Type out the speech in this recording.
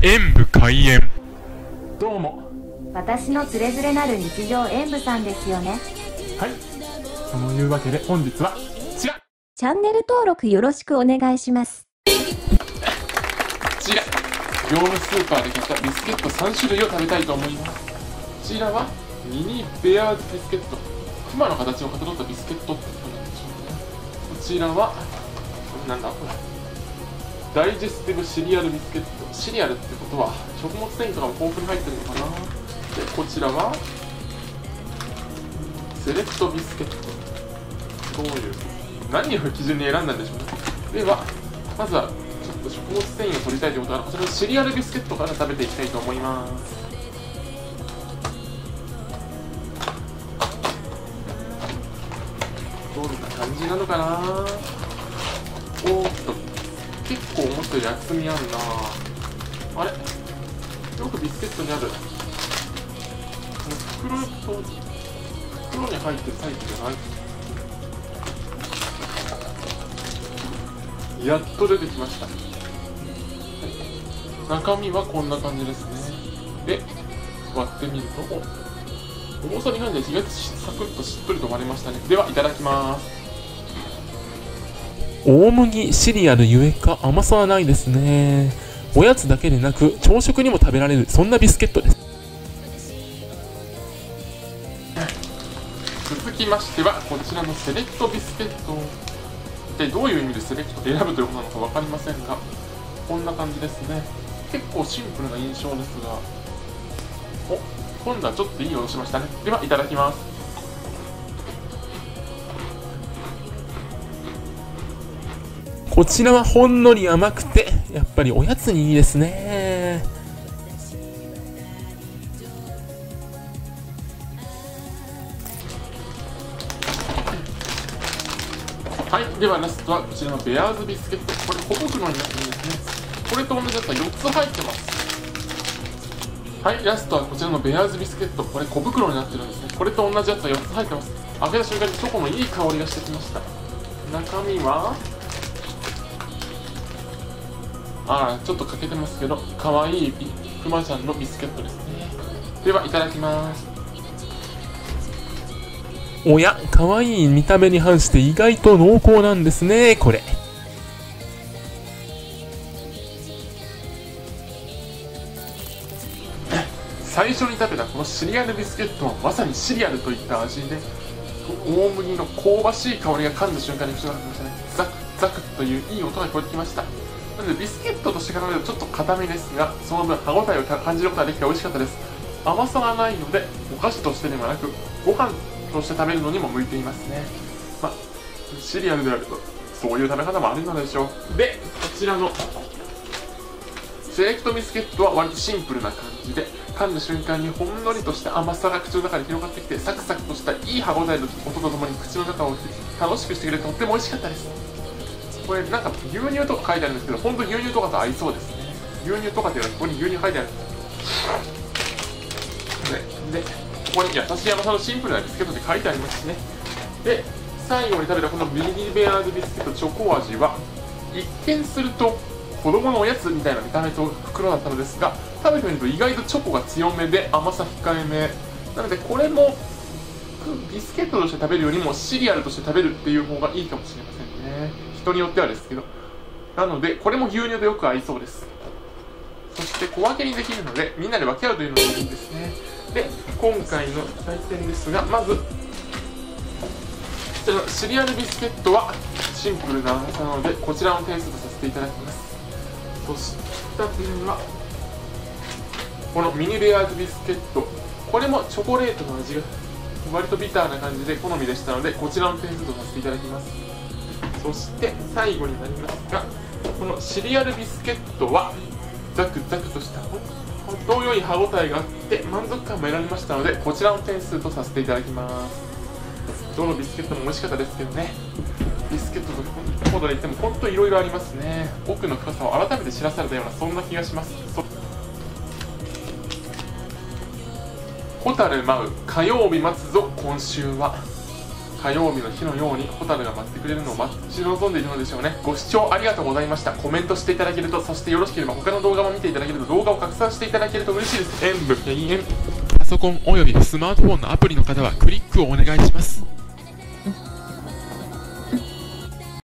演武開演。どうも。私のつれづれなる日常演舞さんですよね。はい。そのいうわけで本日はこちら。チャンネル登録よろしくお願いします。こちら。業務スーパーで買ったビスケット3種類を食べたいと思います。こちらはミニベアーズビスケット。クマの形をかたどったビスケットってことなんでしょうね。こちらはなんだこれダイジェスティブシリアルビスケット。シリアルってことは食物繊維とかも豊富に入ってるのかな。でこちらはセレクトビスケット。どういう何を基準に選んだんでしょうね。ではまずはちょっと食物繊維を取りたいということからこちらのシリアルビスケットから食べていきたいと思います。どんな感じなのかな。結構思ったより厚みあるな。あれ？よくビスケットにある。袋と袋に入ってるタイプじゃない。やっと出てきました、中身はこんな感じですね。で割ってみると重さに関して意外とサクッとしっとりと割れましたね。ではいただきます。大麦シリアルゆえか甘さはないですね。おやつだけでなく朝食にも食べられるそんなビスケットです。続きましてはこちらのセレクトビスケット。一体どういう意味でセレクト選ぶということなのか分かりませんがこんな感じですね。結構シンプルな印象ですが。お今度はちょっといい音しましたね。ではいただきます。こちらはほんのり甘くてやっぱりおやつにいいですね。はいではラストはこちらのベアーズビスケット。これ小袋になってるんですね。これと同じやつは4つ入ってます。はいラストはこちらのベアーズビスケット。これ小袋になってるんですね。これと同じやつは4つ入ってます。開けた瞬間にチョコのいい香りがしてきました。中身は？ああちょっと欠けてますけど可愛いくまちゃんのビスケットですね。ではいただきます。おや可愛い見た目に反して意外と濃厚なんですね。これ。最初に食べたこのシリアルビスケットはまさにシリアルといった味で大麦の香ばしい香りが噛んだ瞬間に口の中にましたねザクザクといういい音が聞こえてきましたなのでビスケットとして考えるとちょっと硬めですがその分歯応えを感じることができて美味しかったです。甘さがないのでお菓子としてではなくご飯として食べるのにも向いていますね。まあシリアルであるとそういう食べ方もあるのでしょう。でこちらのセレクトビスケットは割とシンプルな感じで噛んだ瞬間にほんのりとした甘さが口の中に広がってきてサクサクとしたいい歯応えの音とともに口の中を楽しくしてくれてとっても美味しかったです。これなんか牛乳とか書いてあるんですけど本当牛乳とかと合いそうですね。牛乳とかっていうのはここに牛乳書いてある。んですでここに優しい甘さのシンプルなビスケットって書いてありますしね。で最後に食べたこのミニベアーズビスケットチョコ味は一見すると子供のおやつみたいな見た目と袋だったのですが食べてみると意外とチョコが強めで甘さ控えめ。なのでこれもビスケットとして食べるよりもシリアルとして食べるっていう方がいいかもしれませんね。人によってはですけどなのでこれも牛乳とよく合いそうです。そして小分けにできるのでみんなで分け合うというのがいいですね。で今回の採点ですがまずこちらのシリアルビスケットはシンプルな甘さなのでこちらの点数とさせていただきます。そした点はこのミニベアーズビスケット。これもチョコレートの味が割とビターな感じで好みでしたのでこちらの点数とさせていただきます。そして最後になりますがこのシリアルビスケットはザクザクとした程よい歯ごたえがあって満足感も得られましたのでこちらの点数とさせていただきます。どのビスケットも美味しかったですけどね。ビスケットとコードで言っても本当いろいろありますね。奥の深さを改めて知らされたようなそんな気がします。蛍舞う火曜日待つぞ今週は。火曜日の日のようにホタルが待ってくれるのを待ち望んでいるのでしょうね。ご視聴ありがとうございました。コメントしていただけるとそしてよろしければ他の動画も見ていただけると動画を拡散していただけると嬉しいです。演武パソコンおよびスマートフォンのアプリの方はクリックをお願いします。